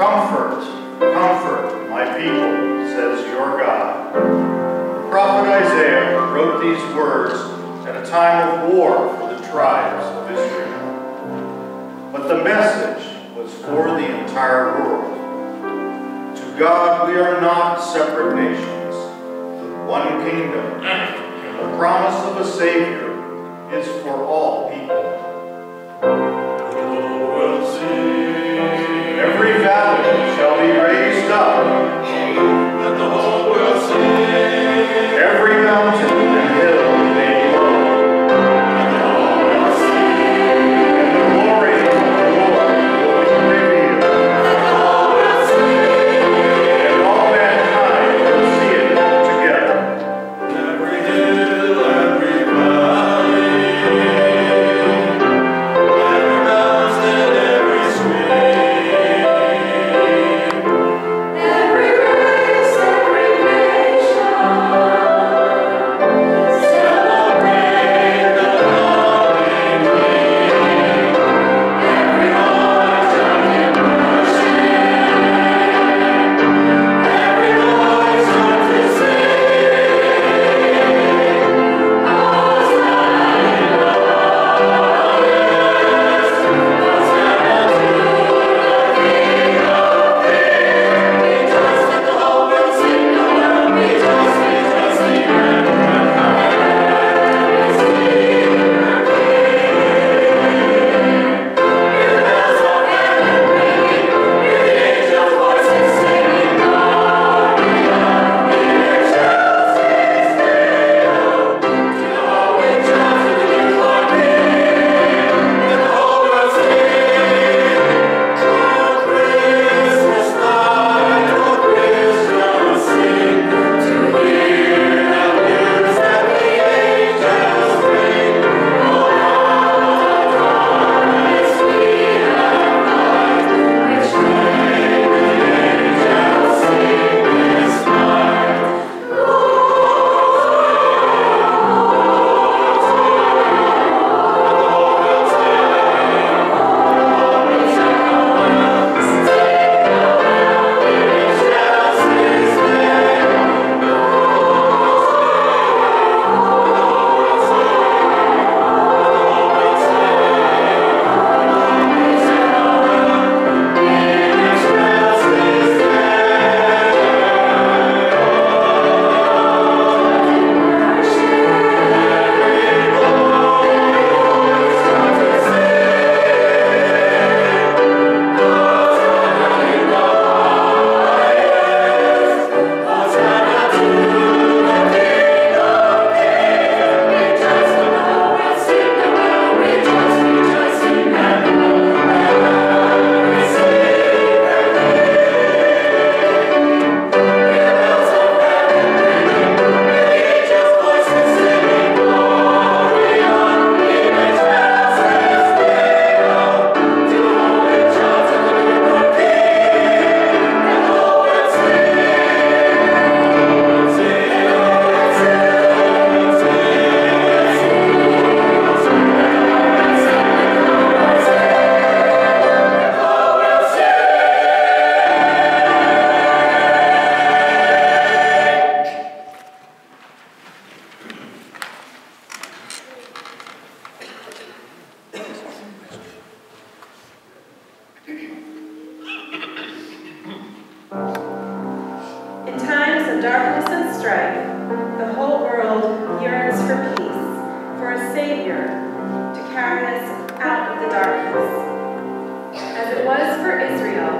Comfort, comfort my people, says your God. The prophet Isaiah wrote these words at a time of war for the tribes of Israel. But the message was for the entire world. To God we are not separate nations, one kingdom, and the promise of a Savior is for all people. Savior to carry us out of the darkness. As it was for Israel,